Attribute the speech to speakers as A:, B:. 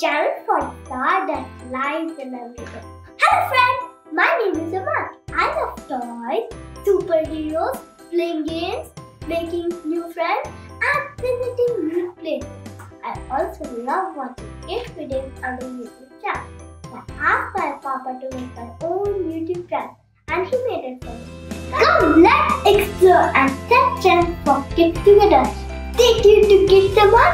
A: channel for star that lies in everything. Hello friends, my name is Amaan. I love toys, superheroes, playing games, making new friends, and visiting new places. I also love watching kids videos on the YouTube channel. I asked my papa to make my own YouTube channel, and he made it for me. Come, let's explore and set chance for kids together. Take you to Kidster Amaan